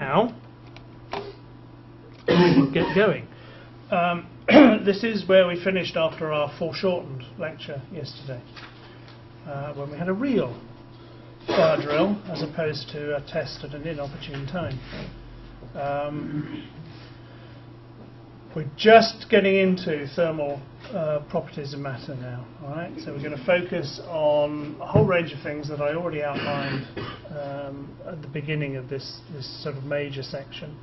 now we'll get going. Um, this is where we finished after our foreshortened lecture yesterday, uh, when we had a real fire drill as opposed to a test at an inopportune time. Um, we're just getting into thermal uh, properties of matter now, all right? So we're going to focus on a whole range of things that I already outlined um, at the beginning of this, this sort of major section.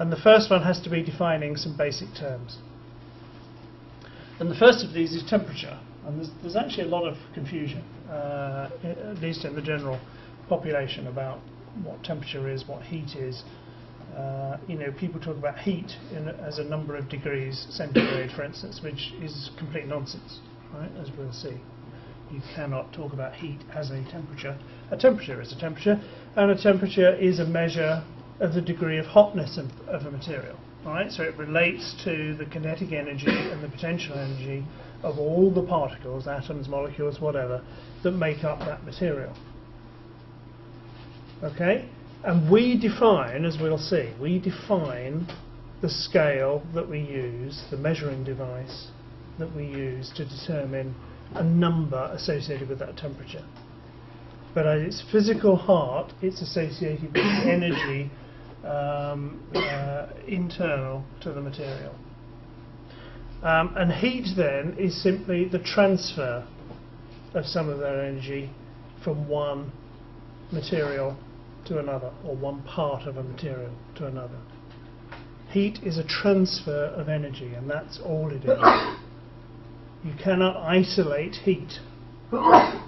And the first one has to be defining some basic terms. And the first of these is temperature. And there's, there's actually a lot of confusion, uh, at least in the general population, about what temperature is, what heat is. Uh, you know, people talk about heat in, as a number of degrees centigrade, for instance, which is complete nonsense, right? As we'll see, you cannot talk about heat as a temperature. A temperature is a temperature, and a temperature is a measure of the degree of hotness of, of a material. Right? So it relates to the kinetic energy and the potential energy of all the particles, atoms, molecules, whatever, that make up that material. Okay? And we define, as we'll see, we define the scale that we use, the measuring device that we use to determine a number associated with that temperature. But at its physical heart, it's associated with energy um, uh, internal to the material. Um, and heat then is simply the transfer of some of that energy from one material to another, or one part of a material to another. Heat is a transfer of energy, and that's all it is. You cannot isolate heat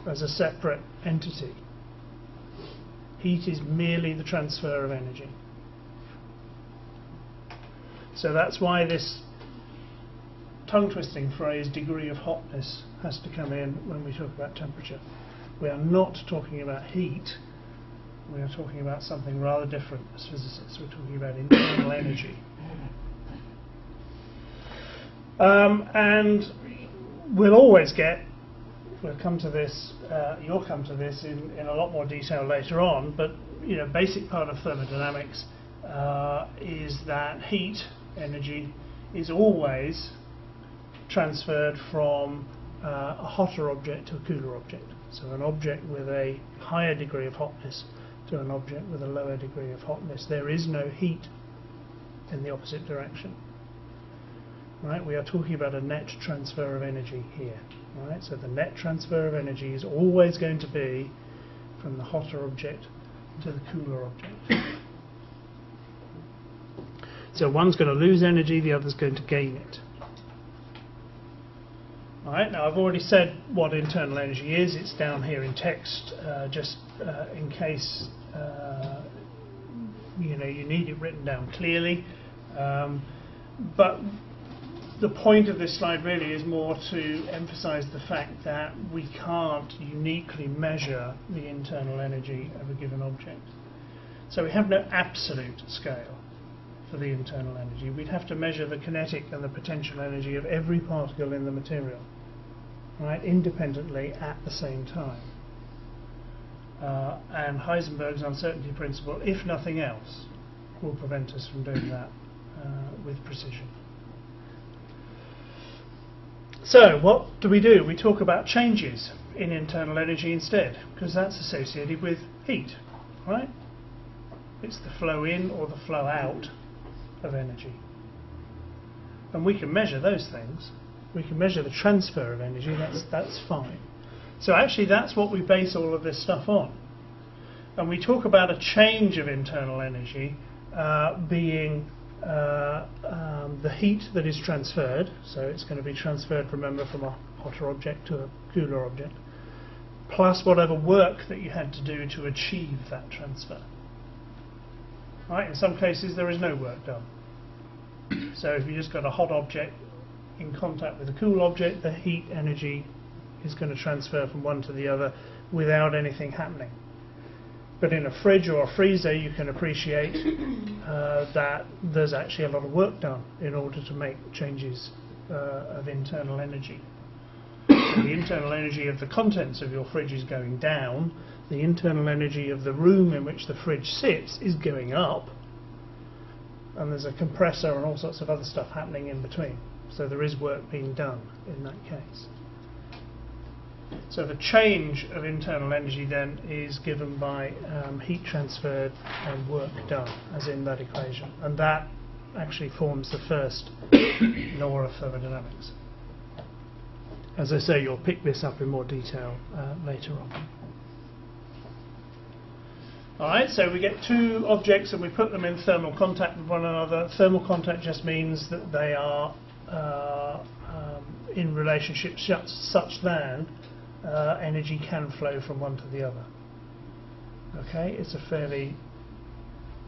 as a separate entity. Heat is merely the transfer of energy. So that's why this tongue twisting phrase, degree of hotness, has to come in when we talk about temperature. We are not talking about heat, we are talking about something rather different as physicists. We're talking about internal energy. Um, and we'll always get, we'll come to this, uh, you'll come to this in, in a lot more detail later on, but you know, basic part of thermodynamics uh, is that heat energy is always transferred from uh, a hotter object to a cooler object. So an object with a higher degree of hotness to an object with a lower degree of hotness. There is no heat in the opposite direction. Right? We are talking about a net transfer of energy here. Right? So the net transfer of energy is always going to be from the hotter object to the cooler object. So one's going to lose energy, the other's going to gain it. Alright, now I've already said what internal energy is, it's down here in text, uh, just uh, in case uh, you know you need it written down clearly. Um, but the point of this slide really is more to emphasize the fact that we can't uniquely measure the internal energy of a given object. So we have no absolute scale for the internal energy. We'd have to measure the kinetic and the potential energy of every particle in the material, right, independently at the same time. Uh, and Heisenberg's uncertainty principle, if nothing else, will prevent us from doing that uh, with precision. So, what do we do? We talk about changes in internal energy instead, because that's associated with heat, right? It's the flow in or the flow out of energy. And we can measure those things. We can measure the transfer of energy, that's, that's fine. So actually that's what we base all of this stuff on. And we talk about a change of internal energy uh, being uh, um, the heat that is transferred, so it's going to be transferred, remember, from a hotter object to a cooler object, plus whatever work that you had to do to achieve that transfer. Right? In some cases there is no work done. So if you just got a hot object in contact with a cool object, the heat energy is going to transfer from one to the other without anything happening. But in a fridge or a freezer, you can appreciate uh, that there's actually a lot of work done in order to make changes uh, of internal energy. So the internal energy of the contents of your fridge is going down, the internal energy of the room in which the fridge sits is going up, and there's a compressor and all sorts of other stuff happening in between. So there is work being done in that case. So the change of internal energy then is given by um, heat transferred and work done, as in that equation. And that actually forms the first law of thermodynamics. As I say, you'll pick this up in more detail uh, later on. Alright, so we get two objects and we put them in thermal contact with one another. Thermal contact just means that they are uh, um, in relationship such, such that uh, energy can flow from one to the other. Okay, it's a fairly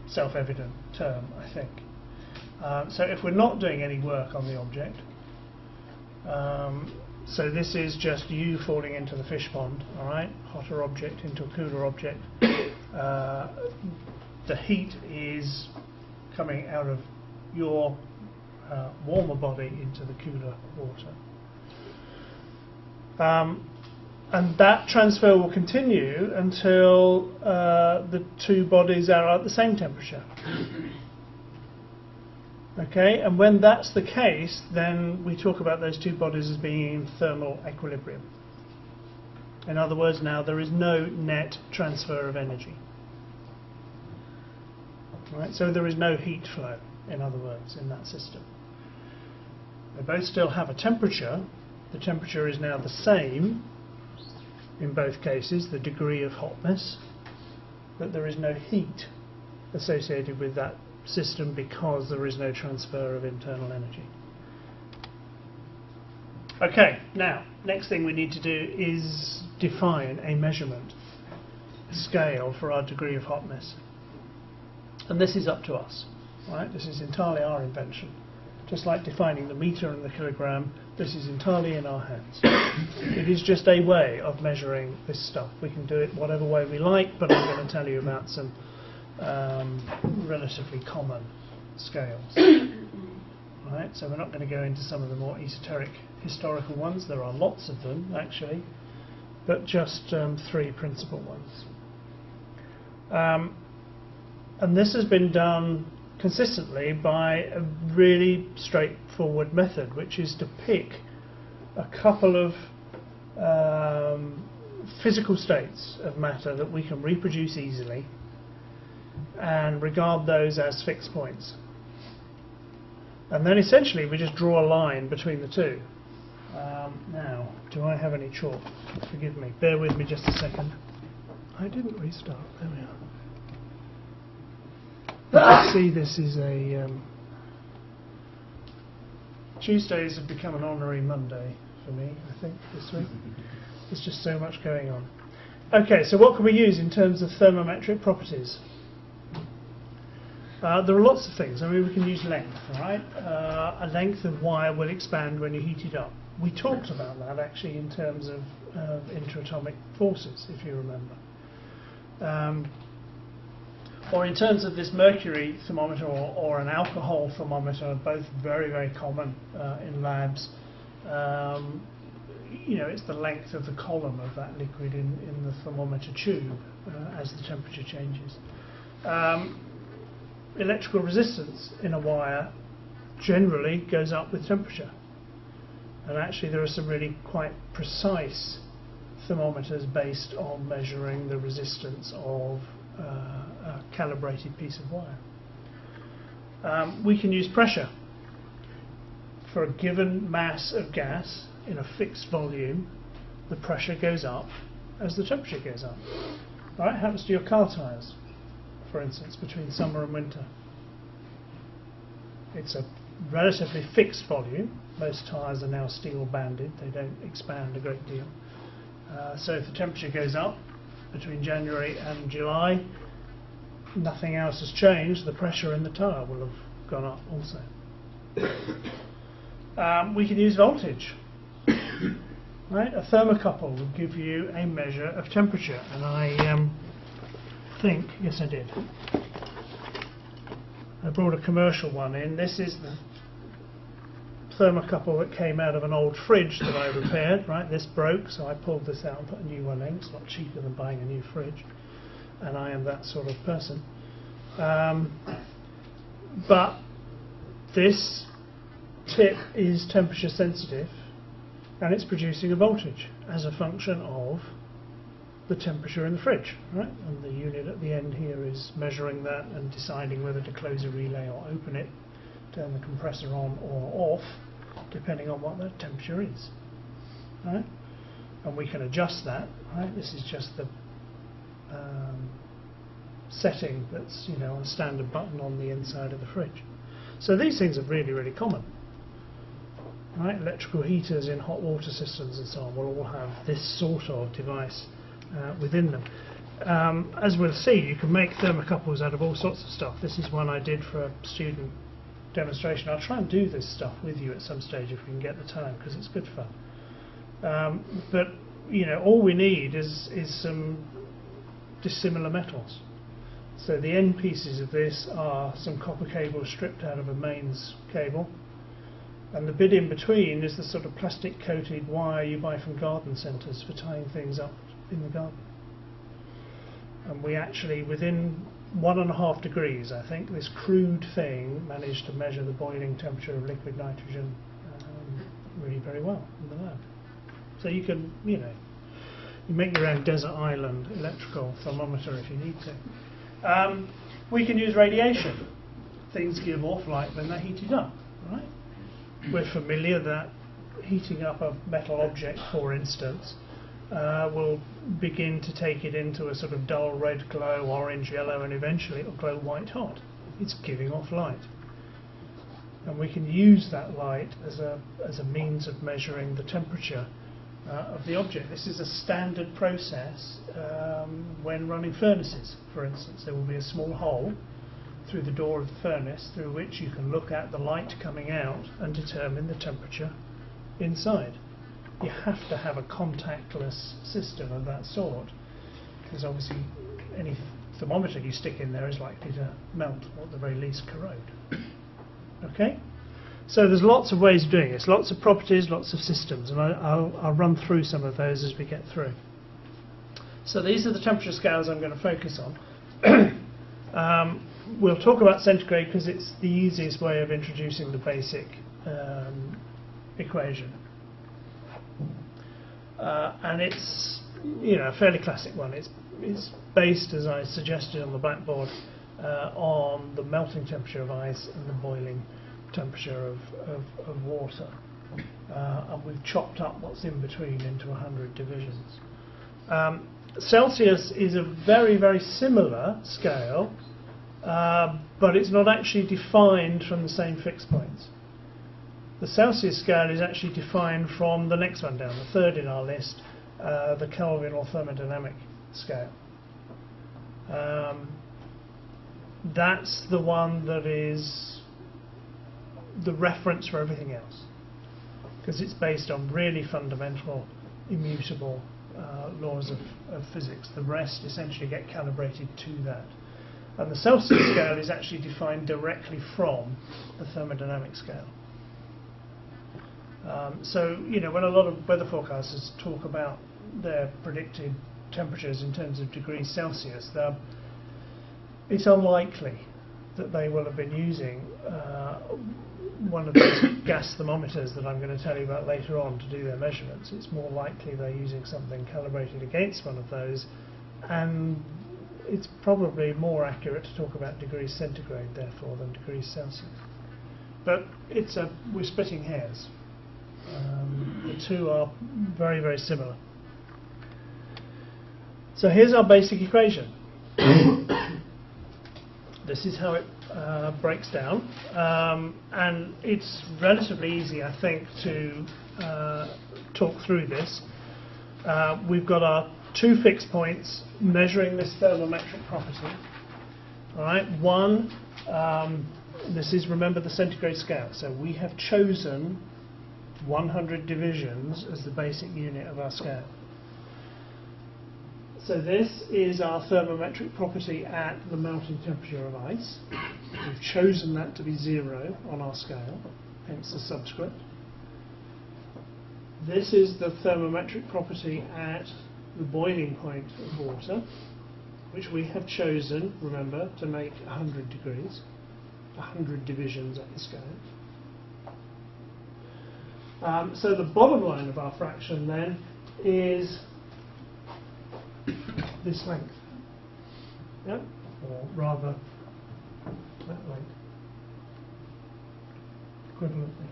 self-evident term, I think. Um, so if we're not doing any work on the object, um, so this is just you falling into the fish pond, all right, hotter object into a cooler object. Uh, the heat is coming out of your uh, warmer body into the cooler water. Um, and that transfer will continue until uh, the two bodies are at the same temperature. Okay, and when that's the case, then we talk about those two bodies as being in thermal equilibrium. In other words, now there is no net transfer of energy. Right, so there is no heat flow, in other words, in that system. They both still have a temperature. The temperature is now the same, in both cases, the degree of hotness, but there is no heat associated with that system because there is no transfer of internal energy. Okay, now, next thing we need to do is define a measurement scale for our degree of hotness. And this is up to us, right? This is entirely our invention. Just like defining the meter and the kilogram, this is entirely in our hands. it is just a way of measuring this stuff. We can do it whatever way we like, but I'm going to tell you about some um, relatively common scales. right, so we're not going to go into some of the more esoteric historical ones. There are lots of them, actually, but just um, three principal ones. Um, and this has been done consistently by a really straightforward method, which is to pick a couple of um, physical states of matter that we can reproduce easily and regard those as fixed points. And then essentially we just draw a line between the two. Um, now, do I have any chalk? Forgive me, bear with me just a second. I didn't restart, there we are see this is a um, Tuesdays have become an honorary Monday for me. I think this week there's just so much going on. Okay, so what can we use in terms of thermometric properties? Uh, there are lots of things. I mean, we can use length, right? Uh, a length of wire will expand when you heat it up. We talked about that actually in terms of uh, interatomic forces, if you remember. Um, or in terms of this mercury thermometer or, or an alcohol thermometer, both very, very common uh, in labs. Um, you know, it's the length of the column of that liquid in, in the thermometer tube uh, as the temperature changes. Um, electrical resistance in a wire generally goes up with temperature. And actually there are some really quite precise thermometers based on measuring the resistance of uh, calibrated piece of wire. Um, we can use pressure. For a given mass of gas in a fixed volume, the pressure goes up as the temperature goes up. Right? happens to your car tyres, for instance, between summer and winter. It's a relatively fixed volume. Most tyres are now steel banded, they don't expand a great deal. Uh, so if the temperature goes up between January and July, nothing else has changed, the pressure in the tyre will have gone up also. um, we can use voltage. right? A thermocouple will give you a measure of temperature, and I um, think, yes, I did. I brought a commercial one in. This is the thermocouple that came out of an old fridge that I repaired. Right, this broke, so I pulled this out and put a new one in. It's a lot cheaper than buying a new fridge and I am that sort of person. Um, but this tip is temperature sensitive and it's producing a voltage as a function of the temperature in the fridge, right? And the unit at the end here is measuring that and deciding whether to close a relay or open it, turn the compressor on or off, depending on what the temperature is, right? And we can adjust that, right? This is just the um, setting that's, you know, a standard button on the inside of the fridge. So these things are really, really common. Right? Electrical heaters in hot water systems and so on will all have this sort of device uh, within them. Um, as we'll see, you can make thermocouples out of all sorts of stuff. This is one I did for a student demonstration. I'll try and do this stuff with you at some stage if we can get the time, because it's good fun. Um, but you know, all we need is is some dissimilar metals. So the end pieces of this are some copper cable stripped out of a mains cable, and the bit in between is the sort of plastic coated wire you buy from garden centres for tying things up in the garden. And we actually, within one and a half degrees, I think, this crude thing managed to measure the boiling temperature of liquid nitrogen um, really very well in the lab. So you can, you know, you make your own desert island electrical thermometer if you need to. Um, we can use radiation. Things give off light when they're heated up, right? We're familiar that heating up a metal object, for instance, uh, will begin to take it into a sort of dull red glow, orange, yellow, and eventually it will glow white hot. It's giving off light. And we can use that light as a, as a means of measuring the temperature uh, of the object. This is a standard process um, when running furnaces, for instance. There will be a small hole through the door of the furnace through which you can look at the light coming out and determine the temperature inside you have to have a contactless system of that sort because obviously any thermometer you stick in there is likely to melt or at the very least corrode. okay? So there's lots of ways of doing this, lots of properties, lots of systems, and I, will I'll run through some of those as we get through. So these are the temperature scales I'm going to focus on. um, we'll talk about centigrade because it's the easiest way of introducing the basic um, equation. Uh, and it's you know a fairly classic one. It's it's based, as I suggested on the blackboard, uh, on the melting temperature of ice and the boiling temperature of, of, of water. Uh, and we've chopped up what's in between into 100 divisions. Um, Celsius is a very, very similar scale, uh, but it's not actually defined from the same fixed points. The Celsius scale is actually defined from the next one down, the third in our list, uh, the Kelvin or thermodynamic scale. Um, that's the one that is the reference for everything else because it's based on really fundamental, immutable uh, laws of, of, physics. The rest essentially get calibrated to that. And the Celsius scale is actually defined directly from the thermodynamic scale. Um, so, you know, when a lot of weather forecasters talk about their predicted temperatures in terms of degrees Celsius, it's unlikely that they will have been using uh, one of those gas thermometers that I'm going to tell you about later on to do their measurements. It's more likely they're using something calibrated against one of those, and it's probably more accurate to talk about degrees centigrade, therefore, than degrees Celsius. But it's a, we're splitting hairs. Um, the two are very, very similar. So here's our basic equation. this is how it uh, breaks down. Um, and it's relatively easy, I think, to uh, talk through this. Uh, we've got our two fixed points measuring this thermometric property. All right, one, um, this is, remember, the centigrade scale. So we have chosen 100 divisions as the basic unit of our scale. So this is our thermometric property at the melting temperature of ice. We've chosen that to be zero on our scale, hence the subscript. This is the thermometric property at the boiling point of water, which we have chosen, remember, to make 100 degrees. 100 divisions at the scale. Um, so the bottom line of our fraction then is this length. Yeah? Or rather, that length. Equivalently.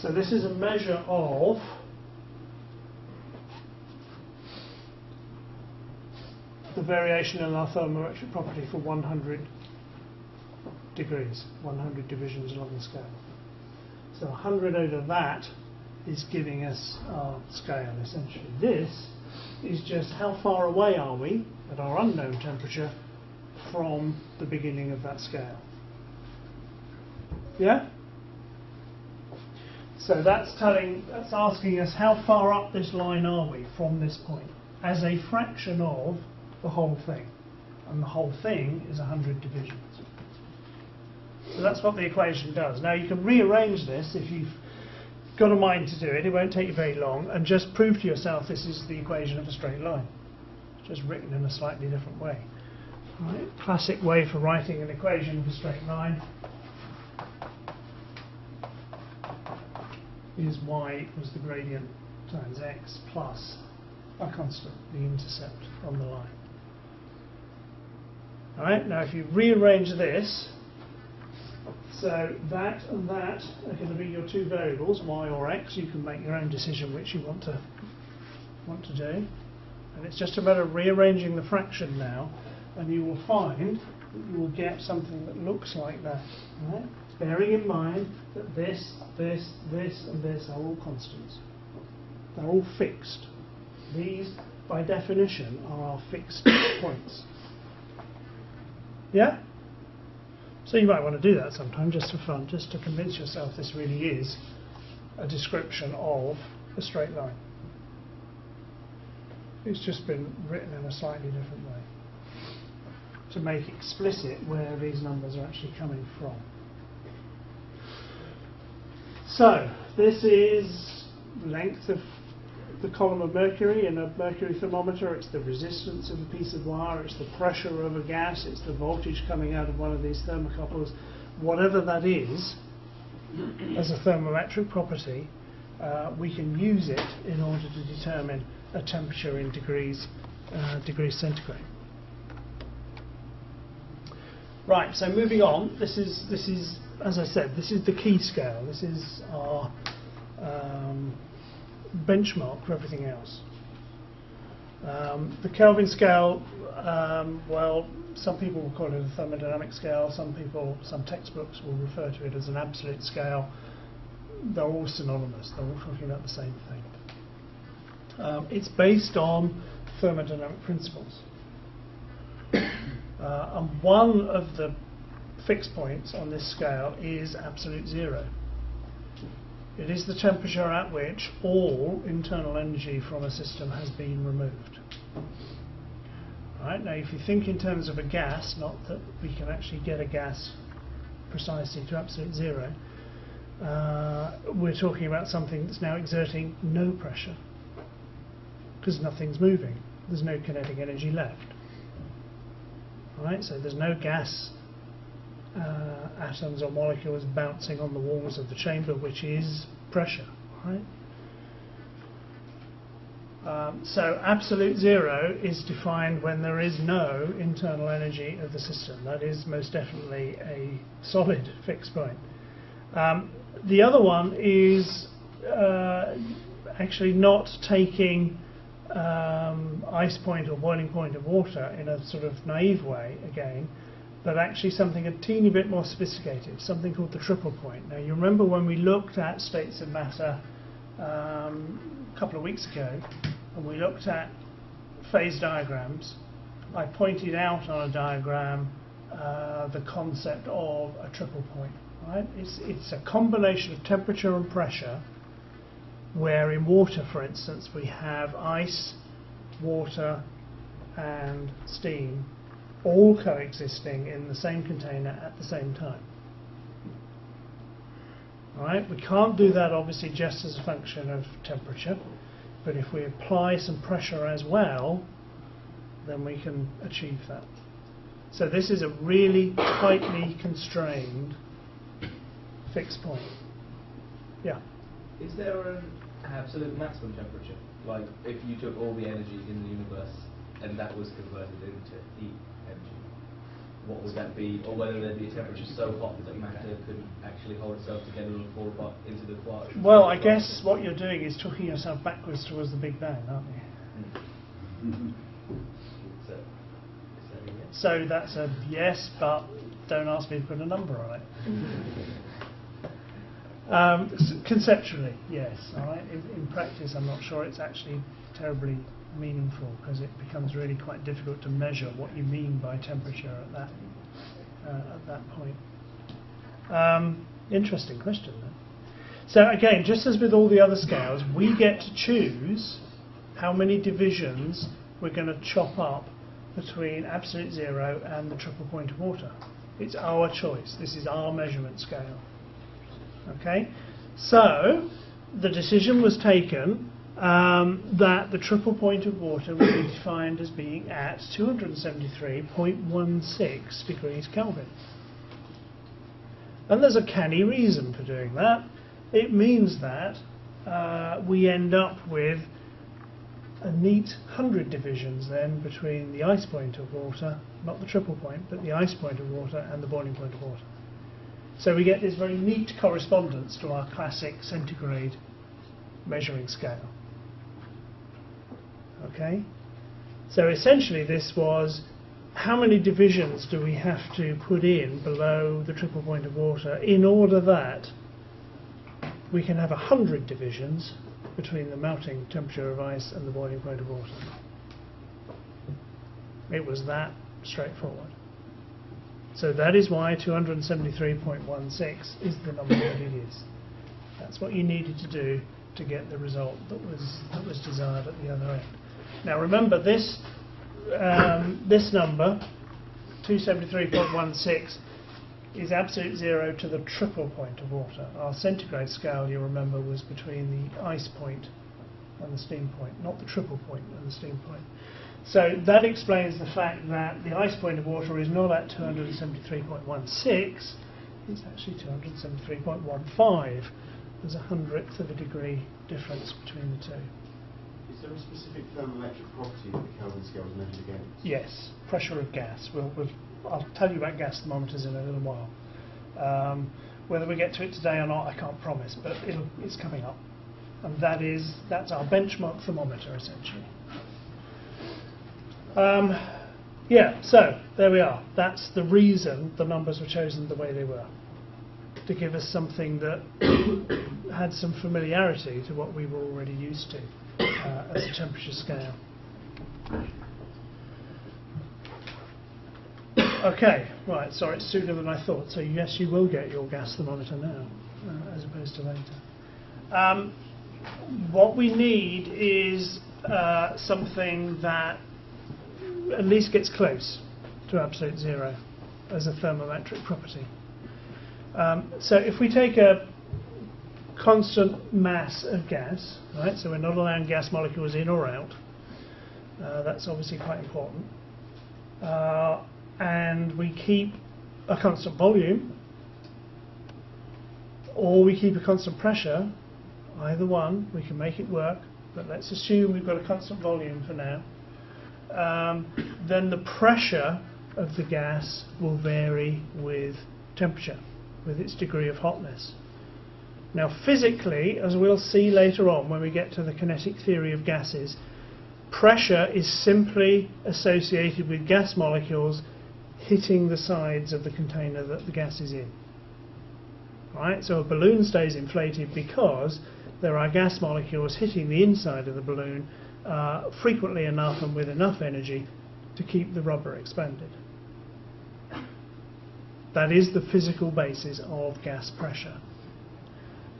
So this is a measure of the variation in our thermometric property for 100 degrees, 100 divisions along the scale. So 100 over that is giving us our scale essentially. This is just how far away are we at our unknown temperature from the beginning of that scale. Yeah? So that's telling, that's asking us how far up this line are we from this point as a fraction of the whole thing. And the whole thing is 100 divisions. So that's what the equation does. Now you can rearrange this if you've got a mind to do it. It won't take you very long. And just prove to yourself this is the equation of a straight line. Just written in a slightly different way. Right. Classic way for writing an equation of a straight line is y equals the gradient times x plus a constant, the intercept on the line. Alright, now if you rearrange this, so that and that are going to be your two variables, y or x. You can make your own decision which you want to want to do. And it's just a matter of rearranging the fraction now, and you will find that you will get something that looks like that. Right? Bearing in mind that this, this, this, and this are all constants. They're all fixed. These, by definition, are our fixed points. Yeah? So you might want to do that sometime just for fun, just to convince yourself this really is a description of a straight line. It's just been written in a slightly different way to make explicit where these numbers are actually coming from. So, this is length of the column of mercury in a mercury thermometer, it's the resistance of a piece of wire, it's the pressure of a gas, it's the voltage coming out of one of these thermocouples. Whatever that is, as a thermometric property, uh, we can use it in order to determine a temperature in degrees, uh, degrees centigrade. Right, so moving on, this is, this is, as I said, this is the key scale. This is our um, benchmark for everything else. Um, the Kelvin scale, um, well, some people will call it a thermodynamic scale, some people, some textbooks will refer to it as an absolute scale. They're all synonymous, they're all talking about the same thing. Um, it's based on thermodynamic principles. uh, and one of the fixed points on this scale is absolute zero. It is the temperature at which all internal energy from a system has been removed. Right, now if you think in terms of a gas, not that we can actually get a gas precisely to absolute zero, uh, we're talking about something that's now exerting no pressure because nothing's moving. There's no kinetic energy left. Right, so there's no gas uh, atoms or molecules bouncing on the walls of the chamber, which is pressure. Right? Um, so absolute zero is defined when there is no internal energy of the system. That is most definitely a solid fixed point. Um, the other one is uh, actually not taking um, ice point or boiling point of water in a sort of naive way again, but actually something a teeny bit more sophisticated, something called the triple point. Now, you remember when we looked at states of matter um, a couple of weeks ago, and we looked at phase diagrams, I pointed out on a diagram uh, the concept of a triple point. Right? It's, it's a combination of temperature and pressure, where in water, for instance, we have ice, water, and steam all coexisting in the same container at the same time. Alright, we can't do that obviously just as a function of temperature, but if we apply some pressure as well, then we can achieve that. So this is a really tightly constrained fixed point. Yeah. Is there an absolute maximum temperature? Like, if you took all the energy in the universe and that was converted into heat what would that be? Or whether there'd be a temperature so hot that matter couldn't actually hold itself together and fall apart into the quark? Well, I guess what you're doing is talking yourself backwards towards the Big Bang, aren't you? So, that yes? So that's a yes, but don't ask me to put a number on it. Um, conceptually, yes. All right. In, in practice, I'm not sure it's actually terribly meaningful because it becomes really quite difficult to measure what you mean by temperature at that uh, at that point. Um, interesting question. Then. So again, just as with all the other scales, we get to choose how many divisions we're going to chop up between absolute zero and the triple point of water. It's our choice. This is our measurement scale. Okay, so the decision was taken um, that the triple point of water would be defined as being at 273.16 degrees Kelvin. And there's a canny reason for doing that. It means that uh, we end up with a neat 100 divisions then between the ice point of water, not the triple point, but the ice point of water and the boiling point of water. So we get this very neat correspondence to our classic centigrade measuring scale. Okay? So essentially this was how many divisions do we have to put in below the triple point of water in order that we can have a 100 divisions between the melting temperature of ice and the boiling point of water. It was that straightforward. So that is why 273.16 is the number that it is. That's what you needed to do to get the result that was that was desired at the other end. Now remember this um, this number 273.16 is absolute zero to the triple point of water. Our centigrade scale, you remember, was between the ice point and the steam point, not the triple point and the steam point. So that explains the fact that the ice point of water is not at 273.16, it's actually 273.15. There's a hundredth of a degree difference between the two. There a specific thermoelectric property that the Kelvin scale is measured against? Yes, pressure of gas. We'll, we'll, I'll tell you about gas thermometers in a little while. Um, whether we get to it today or not, I can't promise, but it's coming up. And that is, that's our benchmark thermometer, essentially. Um, yeah, so there we are. That's the reason the numbers were chosen the way they were. To give us something that had some familiarity to what we were already used to uh, as a temperature scale. Okay, right, sorry, it's sooner than I thought. So, yes, you will get your gas thermometer now, uh, as opposed to later. Um, what we need is uh, something that at least gets close to absolute zero as a thermometric property. Um, so, if we take a constant mass of gas, right, so we're not allowing gas molecules in or out, uh, that's obviously quite important. Uh, and we keep a constant volume, or we keep a constant pressure, either one, we can make it work, but let's assume we've got a constant volume for now, um, then the pressure of the gas will vary with temperature, with its degree of hotness. Now, physically, as we'll see later on when we get to the kinetic theory of gases, pressure is simply associated with gas molecules hitting the sides of the container that the gas is in. Right? So a balloon stays inflated because there are gas molecules hitting the inside of the balloon uh, frequently enough and with enough energy to keep the rubber expanded. That is the physical basis of gas pressure.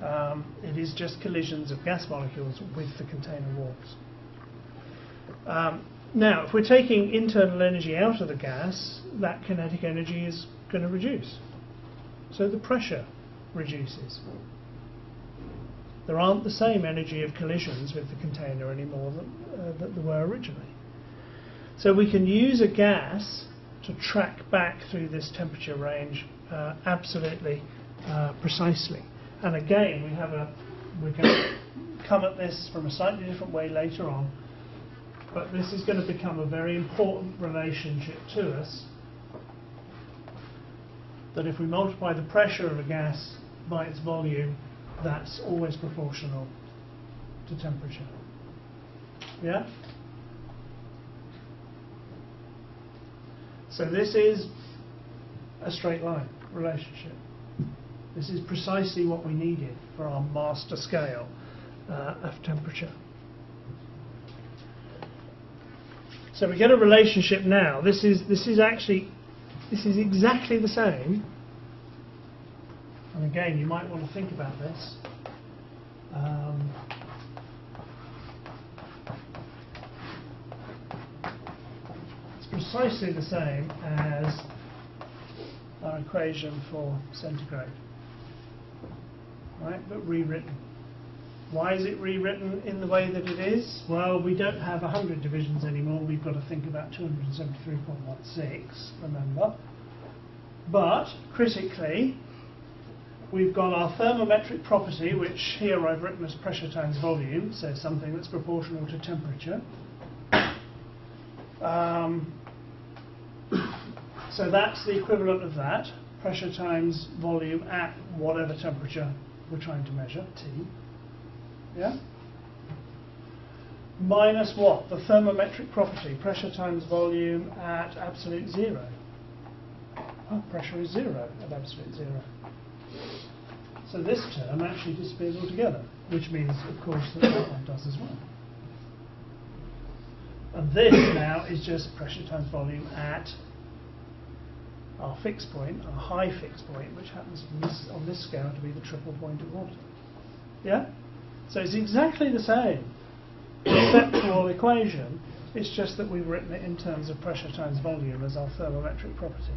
Um, it is just collisions of gas molecules with the container walls. Um, now, if we're taking internal energy out of the gas, that kinetic energy is going to reduce. So the pressure reduces. There aren't the same energy of collisions with the container anymore that, uh, that there were originally. So we can use a gas to track back through this temperature range uh, absolutely uh, precisely. And again, we have a we're going to come at this from a slightly different way later on, but this is going to become a very important relationship to us. That if we multiply the pressure of a gas by its volume, that's always proportional to temperature. Yeah? So this is a straight line relationship. This is precisely what we needed for our master scale uh, of temperature. So we get a relationship now. This is this is actually this is exactly the same. And again, you might want to think about this. Um, it's precisely the same as our equation for centigrade, right? But rewritten. Why is it rewritten in the way that it is? Well, we don't have 100 divisions anymore. We've got to think about 273.16, remember. But, critically, we've got our thermometric property, which here I've written as pressure times volume, so something that's proportional to temperature. Um, so that's the equivalent of that, pressure times volume at whatever temperature we're trying to measure, T. Yeah? Minus what? The thermometric property, pressure times volume at absolute zero. Oh, pressure is zero at absolute zero. So this term actually disappears altogether, which means, of course, that that one does as well. And this now is just pressure times volume at our fixed point, our high fixed point, which happens on this, on this scale to be the triple point of water. Yeah? So it's exactly the same conceptual equation, it's just that we've written it in terms of pressure times volume as our thermometric property.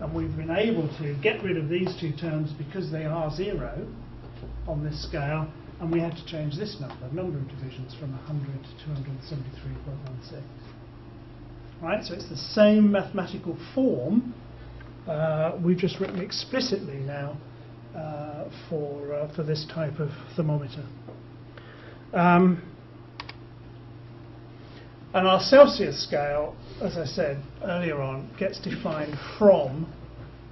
And we've been able to get rid of these two terms because they are zero on this scale, and we had to change this number, number of divisions, from 100 to 273.16. Right, so it's the same mathematical form, uh, we've just written explicitly now uh, for, uh, for this type of thermometer. Um, and our Celsius scale, as I said earlier on, gets defined from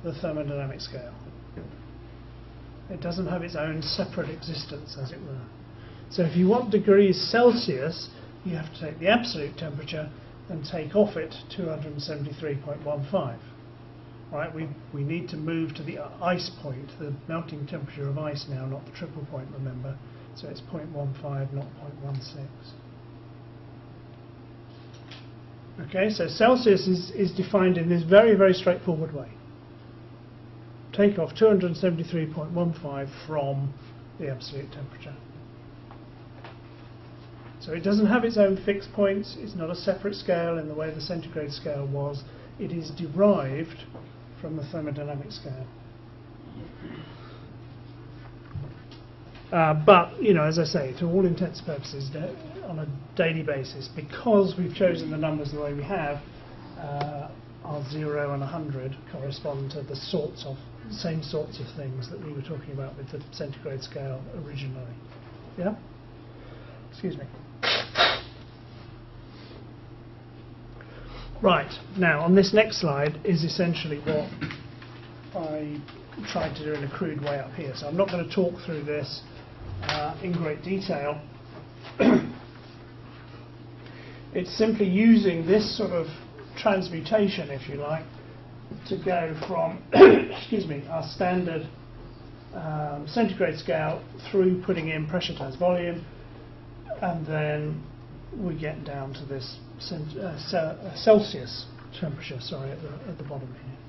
the thermodynamic scale. It doesn't have its own separate existence, as it were. So if you want degrees Celsius, you have to take the absolute temperature and take off it 273.15. Right, we, we need to move to the uh, ice point, the melting temperature of ice now, not the triple point, remember. So it's 0.15, not 0.16. Okay, so Celsius is, is defined in this very, very straightforward way. Take off 273.15 from the absolute temperature. So it doesn't have its own fixed points, it's not a separate scale in the way the centigrade scale was. It is derived from the thermodynamic scale. Uh, but, you know, as I say, to all intents and purposes, on a daily basis, because we've chosen the numbers the way we have, uh, our 0 and 100 correspond to the sorts of, same sorts of things that we were talking about with the centigrade scale originally. Yeah? Excuse me. Right, now on this next slide is essentially what I tried to do in a crude way up here. So I'm not going to talk through this uh, in great detail. it's simply using this sort of transmutation, if you like, to go from, excuse me, our standard um, centigrade scale through putting in pressure times volume, and then we get down to this Uh, uh, Celsius temperature, sorry, at the, at the bottom here.